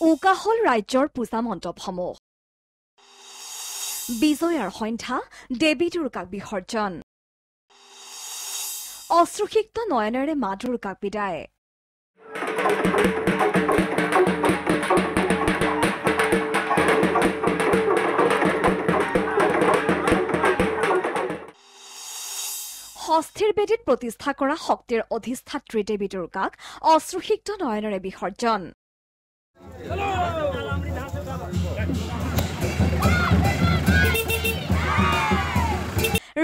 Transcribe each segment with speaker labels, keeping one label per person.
Speaker 1: উকা হল ৰাজ্যৰ পূজা মণ্ডপসমূহ। বিজয়াৰ সন্ধ্যা দেৱী দুৰ্গাক বিসৰ্জন। অশ্ৰুসিক্ত নয়নেৰে মা দুৰ্গাক বিদায়। ষষ্ঠীৰ বেদীত প্ৰতিষ্ঠা কৰা শক্তিৰ অধিষ্ঠাত্ৰী দেৱী দুৰ্গাক অশ্ৰুসিক্ত নয়নেৰে বিসৰ্জন।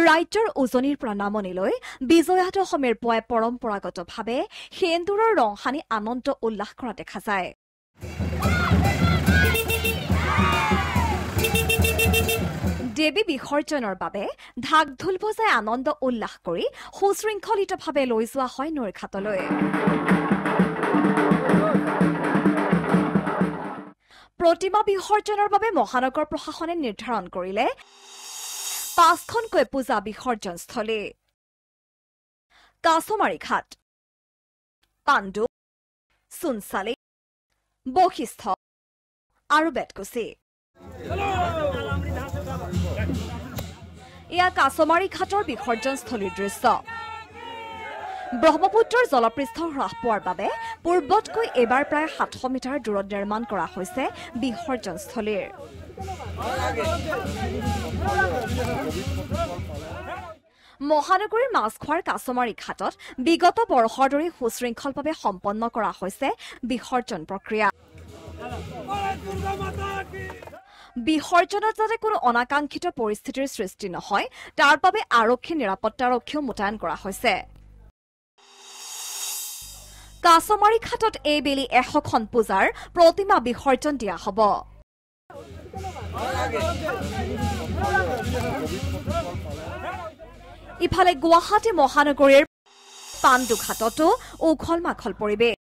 Speaker 1: ৰাজ্যৰ উজনিৰ পৰা নামনিলৈ বিজয়া দশমীৰ পুৱাই পৰম্পৰাগতভাৱে সেন্দুৰৰ ৰং সানি আনন্দ উল্লাস কৰা দেখা যায়। দেৱী বিসৰ্জনৰ বাবে ঢাক ঢোল বজাই আনন্দ উল্লাস কৰি সুশৃংখলিতভাৱে লৈ যোৱা হয় নৈৰ ঘাটলৈ প্ৰতিমা বিসৰ্জনৰ বাবে মহানগৰ প্ৰশাসনে নিৰ্ধাৰণ কৰিলে পাঁচখনকৈ পূজা বিসৰ্জনস্থলী কাছমাৰী ঘাট পাণ্ডু চুনচালি বশিষ্ঠ আৰু বেতকুচি এয়া কাছমাৰী ঘাটৰ বিসৰ্জনস্থলীৰ দৃশ্য। ব্ৰহ্মপুত্ৰৰ জলপৃষ্ঠ হ্ৰাস পোৱাৰ বাবে পূৰ্বতকৈ এইবাৰ প্ৰায় সাতশ মিটাৰ দূৰত নিৰ্মাণ কৰা হৈছে বিসৰ্জনস্থলীৰ। মহানগৰীৰ মাছখোৱাৰ কাছমাৰী ঘাটত বিগত বৰ্ষৰ দৰে সুশৃংখলভাৱে সম্পন্ন কৰা হৈছে বিসৰ্জন প্ৰক্ৰিয়া। বিসৰ্জনত যাতে কোনো অনাকাংক্ষিত পৰিস্থিতিৰ সৃষ্টি নহয় তাৰ বাবে আৰক্ষী নিৰাপত্তাৰক্ষীও মোতায়েন কৰা হৈছে। কাছমাৰী ঘাটত এইবেলি এশখন পূজাৰ প্ৰতিমা বিসৰ্জন দিয়া হ'ব। ইফালে গুৱাহাটী মহানগৰীৰ পাণ্ডুঘাটতো উখল মাখল পৰিৱেশ।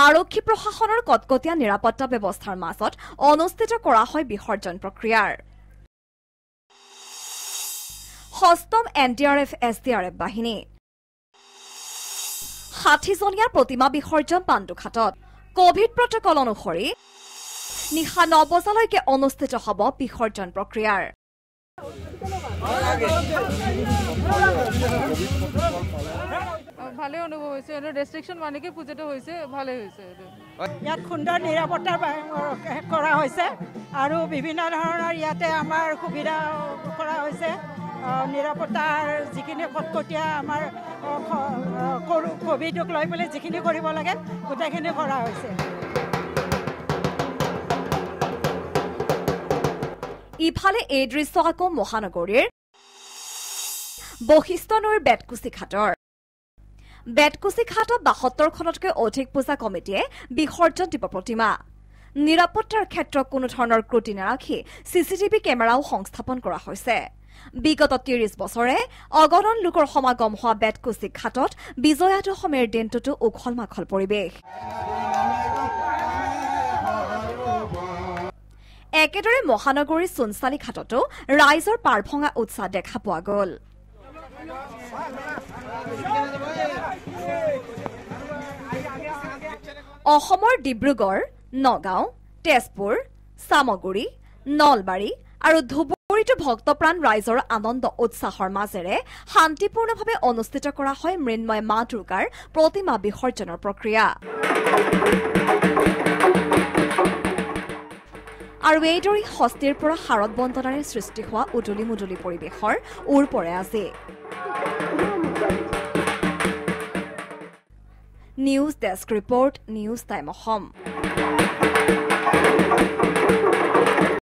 Speaker 1: আৰক্ষী প্ৰশাসনৰ কটকটীয়া নিৰাপত্তা ব্যৱস্থাৰ মাজত অনুষ্ঠিত কৰা হয় বিসৰ্জন প্ৰক্ৰিয়াৰ। ষষ্ঠম N D R F S D R F বাহিনী। ষাঠিজনীয়া প্ৰতিমা বিসৰ্জন পাণ্ডুঘাটত। কভিড প্ৰটকল অনুসৰি নিশা ন বজালৈকে অনুষ্ঠিত হ'ব বিসৰ্জন প্ৰক্ৰিয়াৰ।
Speaker 2: ভালে অনুভৱ হৈছে এইটো ৰেষ্ট্ৰিকশ্যন মানিকে পূজাটো হৈছে ভালে হৈছে এইটো।
Speaker 3: ইয়াত সুন্দৰ নিৰাপত্তা কৰা হৈছে আৰু বিভিন্ন ধৰণৰ ইয়াতে আমাৰ সুবিধা কৰা হৈছে। নিৰাপত্তাৰ যিখিনি কটকটীয়া আমাৰ ক'ভিডক লৈ পেলাই যিখিনি কৰিব লাগে গোটেইখিনি কৰা হৈছে।
Speaker 1: ইফালে এই দৃশ্য আকৌ মহানগৰীৰ বশিষ্ঠ নৈৰ বেতকুচি ঘাটৰ। বেতকুচি ঘাটত বাসত্তৰখনতকৈ অধিক পূজা কমিটিয়ে বিসৰ্জন দিব প্ৰতিমা। নিৰাপত্তাৰ ক্ষেত্ৰত কোনো ধৰণৰ ক্ৰুটি নাৰাখি চিচিটিভি কেমেৰাও সংস্থাপন কৰা হৈছে। বিগত ত্ৰিশ বছৰে অগণন লোকৰ সমাগম হোৱা বেতকুচি ঘাটত বিজয়া দশমীৰ দিনটোতো উখল মাখল পৰিৱেশ। একেদৰে মহানগৰীৰ চুনচালি ঘাটতো ৰাইজৰ পাৰ ভঙা উৎসাহ দেখা পোৱা গ'ল। অসমৰ ডিব্ৰুগড় নগাঁও তেজপুৰ চামগুৰি নলবাৰী আৰু ধুবুৰীতো ভক্তপ্ৰাণ ৰাইজৰ আনন্দ উৎসাহৰ মাজেৰে শান্তিপূৰ্ণভাৱে অনুষ্ঠিত কৰা হয় মৃন্ময় মা দুৰ্গাৰ প্ৰতিমা বিসৰ্জনৰ প্ৰক্ৰিয়া। আৰু এইদৰে ষষ্ঠীৰ পৰা শাৰদ বন্দনাৰে সৃষ্টি হোৱা উদুলি মুদুলি পৰিৱেশৰ ওৰ পৰে আজি। News desk report news തൈമഹോം